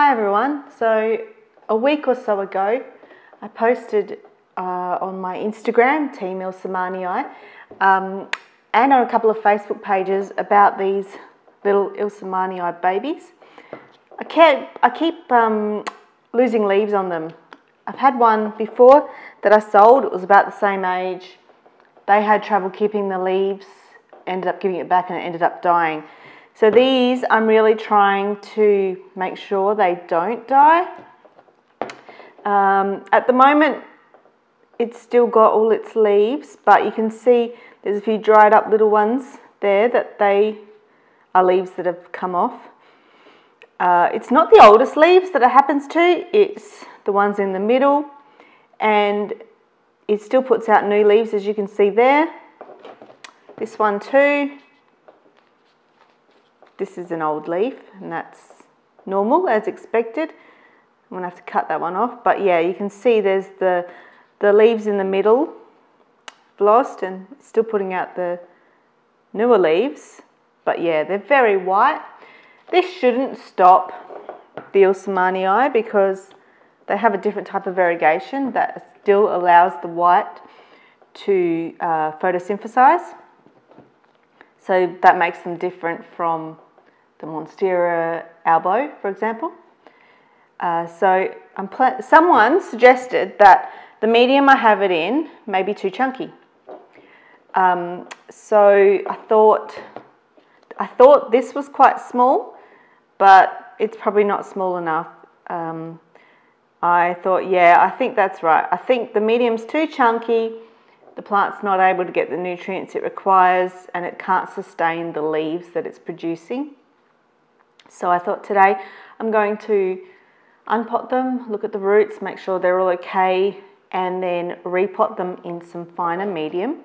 Hi everyone. So a week or so ago, I posted uh, on my Instagram, Team Ilsemanii, um, and on a couple of Facebook pages about these little Ilsemanii babies. I, can't, I keep um, losing leaves on them. I've had one before that I sold. It was about the same age. They had trouble keeping the leaves, ended up giving it back and it ended up dying. So these, I'm really trying to make sure they don't die. Um, at the moment, it's still got all its leaves, but you can see there's a few dried up little ones there that they are leaves that have come off. Uh, it's not the oldest leaves that it happens to, it's the ones in the middle, and it still puts out new leaves as you can see there. This one too, this is an old leaf and that's normal as expected. I'm gonna have to cut that one off. But yeah, you can see there's the, the leaves in the middle lost and still putting out the newer leaves. But yeah, they're very white. This shouldn't stop the Ilsemanii because they have a different type of variegation that still allows the white to uh, photosynthesize. So that makes them different from the Monstera albo, for example. Uh, so someone suggested that the medium I have it in may be too chunky. Um, so I thought, I thought this was quite small, but it's probably not small enough. Um, I thought, yeah, I think that's right. I think the medium's too chunky, the plant's not able to get the nutrients it requires, and it can't sustain the leaves that it's producing. So I thought today I'm going to unpot them, look at the roots, make sure they're all okay, and then repot them in some finer medium.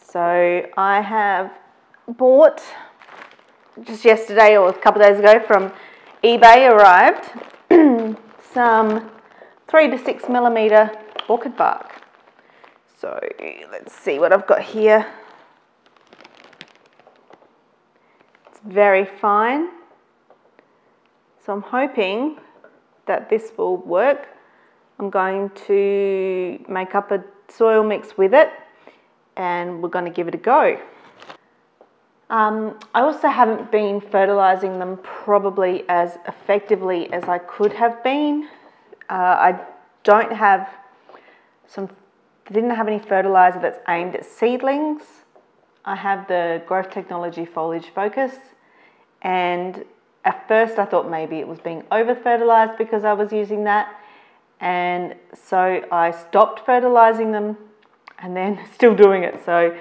So I have bought just yesterday or a couple of days ago from eBay arrived some three to six millimeter orchid bark. So let's see what I've got here. It's very fine. So I'm hoping that this will work. I'm going to make up a soil mix with it and we're going to give it a go. Um, I also haven't been fertilising them probably as effectively as I could have been. Uh, I don't have some, didn't have any fertiliser that's aimed at seedlings. I have the Growth Technology Foliage Focus and at first I thought maybe it was being over fertilized because I was using that and so I stopped fertilizing them and then still doing it so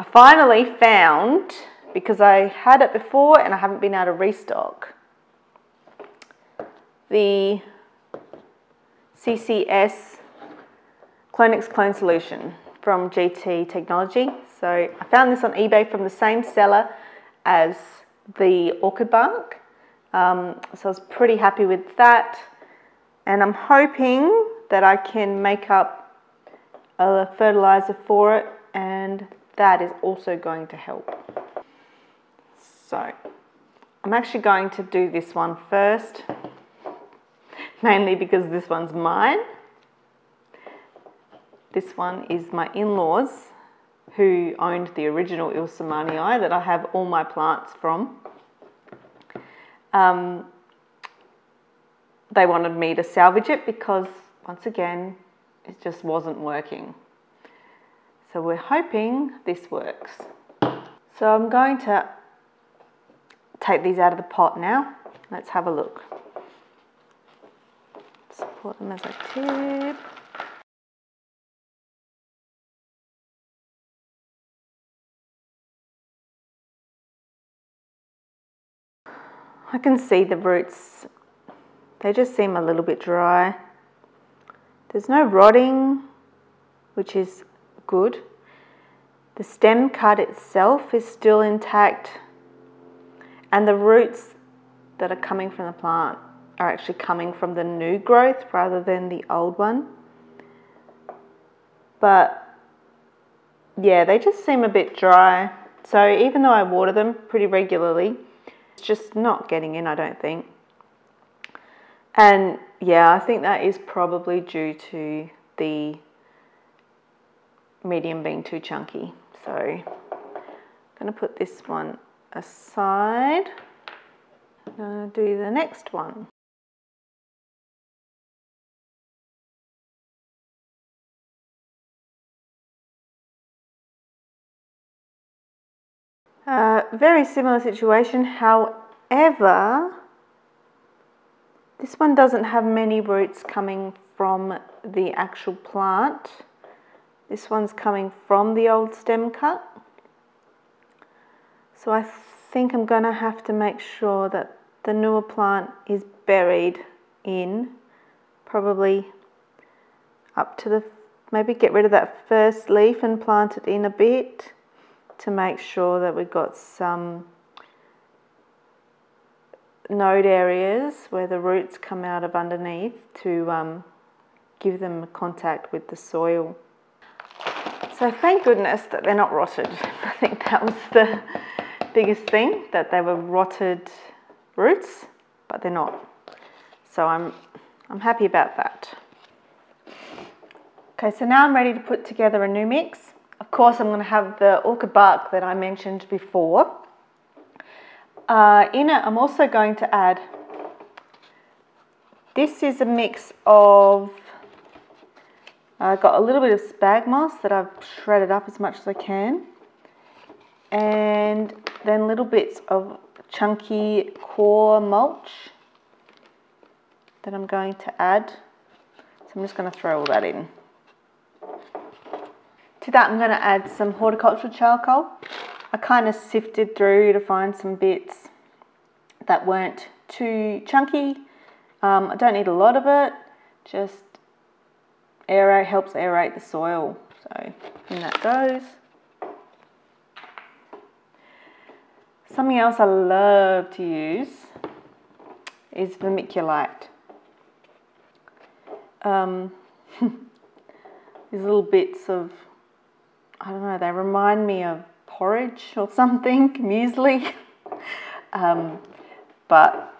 I finally found because I had it before and I haven't been able to restock the CCS Clonex Clone Solution from GT Technology. So I found this on eBay from the same seller as the orchid bark. Um, so I was pretty happy with that. And I'm hoping that I can make up a fertilizer for it and that is also going to help. So I'm actually going to do this one first, mainly because this one's mine. This one is my in-laws who owned the original Ilsemanii that I have all my plants from. Um, they wanted me to salvage it because, once again, it just wasn't working. So we're hoping this works. So I'm going to take these out of the pot now. Let's have a look. Support them as I tip. I can see the roots, they just seem a little bit dry. There's no rotting, which is good. The stem cut itself is still intact and the roots that are coming from the plant are actually coming from the new growth rather than the old one. But yeah, they just seem a bit dry. So even though I water them pretty regularly, it's just not getting in, I don't think. And yeah, I think that is probably due to the medium being too chunky. So I'm going to put this one aside. I'm going to do the next one. Very similar situation, however, this one doesn't have many roots coming from the actual plant. This one's coming from the old stem cut. So I think I'm going to have to make sure that the newer plant is buried in, probably up to the, maybe get rid of that first leaf and plant it in a bit to make sure that we've got some node areas where the roots come out of underneath to um, give them contact with the soil. So thank goodness that they're not rotted. I think that was the biggest thing, that they were rotted roots, but they're not. So I'm, I'm happy about that. Okay, so now I'm ready to put together a new mix. Of course, I'm going to have the orchid bark that I mentioned before. Uh, in it, I'm also going to add, this is a mix of, I've got a little bit of spag moss that I've shredded up as much as I can, and then little bits of chunky core mulch that I'm going to add. So I'm just going to throw all that in. To that I'm going to add some horticultural charcoal. I kind of sifted through to find some bits that weren't too chunky. Um, I don't need a lot of it, just aerate helps aerate the soil. So in that goes. Something else I love to use is vermiculite. Um, these little bits of I don't know, they remind me of porridge or something, muesli. um, but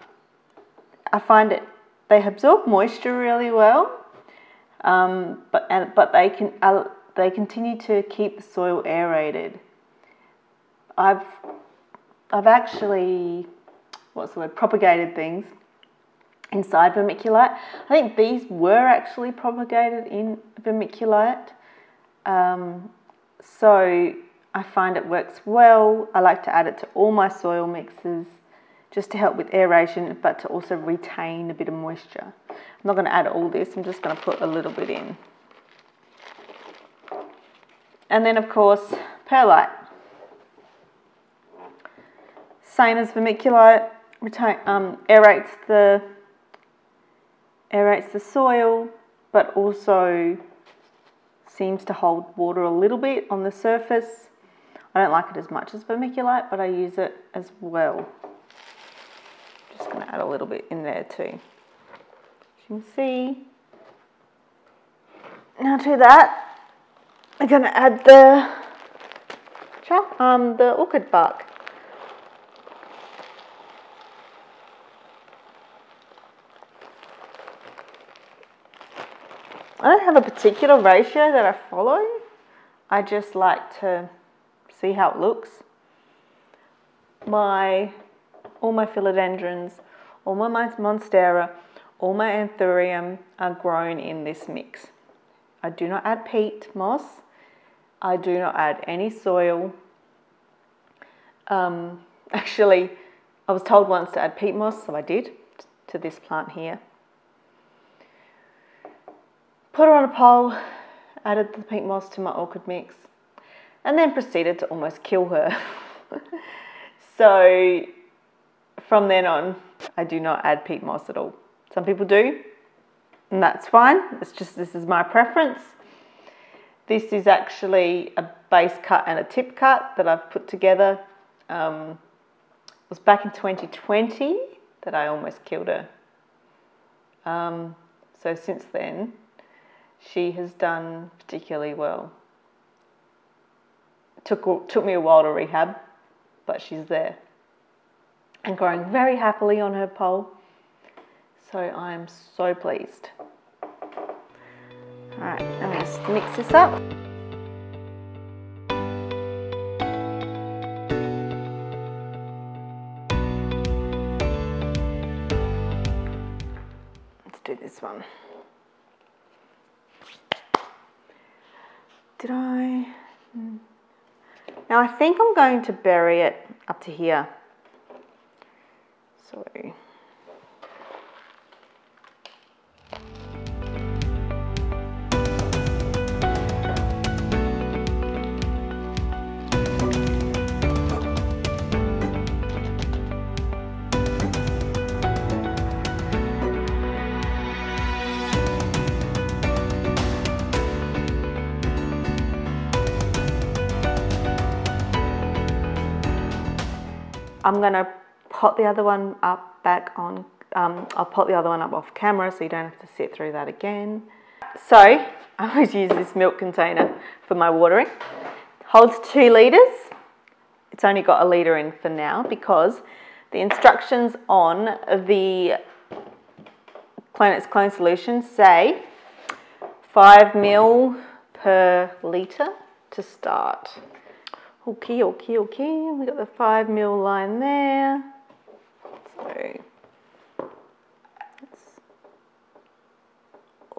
I find it, they absorb moisture really well, um, but, and, but they, can, uh, they continue to keep the soil aerated. I've, I've actually, what's the word, propagated things inside vermiculite. I think these were actually propagated in vermiculite. Um, so I find it works well. I like to add it to all my soil mixes just to help with aeration but to also retain a bit of moisture. I'm not going to add all this, I'm just going to put a little bit in. And then of course perlite. Same as vermiculite, retain, um, aerates the aerates the soil but also seems to hold water a little bit on the surface. I don't like it as much as vermiculite, but I use it as well. Just to add a little bit in there too. As you can see. Now to that, I'm going to add the um, the orchid bark. I don't have a particular ratio that I follow. I just like to see how it looks. My, all my philodendrons, all my monstera, all my anthurium are grown in this mix. I do not add peat moss. I do not add any soil. Um, actually, I was told once to add peat moss, so I did to this plant here put her on a pole, added the peat moss to my orchid mix, and then proceeded to almost kill her. so from then on, I do not add peat moss at all. Some people do, and that's fine. It's just this is my preference. This is actually a base cut and a tip cut that I've put together. Um, it was back in 2020 that I almost killed her. Um, so since then, she has done particularly well. Took, took me a while to rehab, but she's there and growing very happily on her pole. So I'm so pleased. All right, I'm gonna mix this up. Let's do this one. Did I? Hmm. Now I think I'm going to bury it up to here. I'm going to pot the other one up back on, um, I'll pot the other one up off camera so you don't have to sit through that again. So I always use this milk container for my watering. Holds two litres. It's only got a litre in for now because the instructions on the Clonex Clone solution say 5 mil per litre to start. Okay, okay, okay. We got the five mil line there. So let's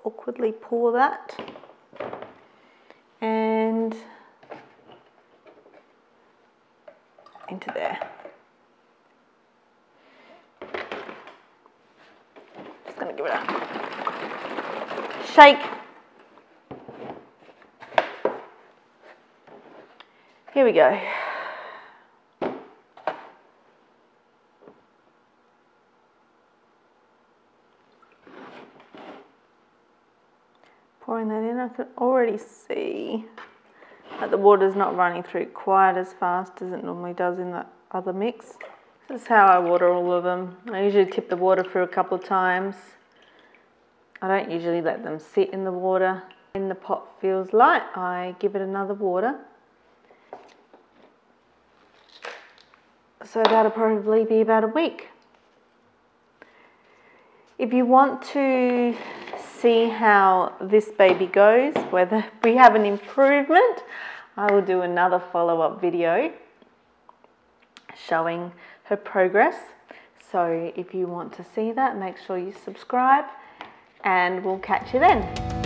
awkwardly pour that. And into there. Just gonna give it a shake. Here we go. Pouring that in, I can already see that the water's not running through quite as fast as it normally does in the other mix. This is how I water all of them. I usually tip the water through a couple of times. I don't usually let them sit in the water. When the pot feels light, I give it another water. So that'll probably be about a week. If you want to see how this baby goes, whether we have an improvement, I will do another follow-up video showing her progress. So if you want to see that, make sure you subscribe and we'll catch you then.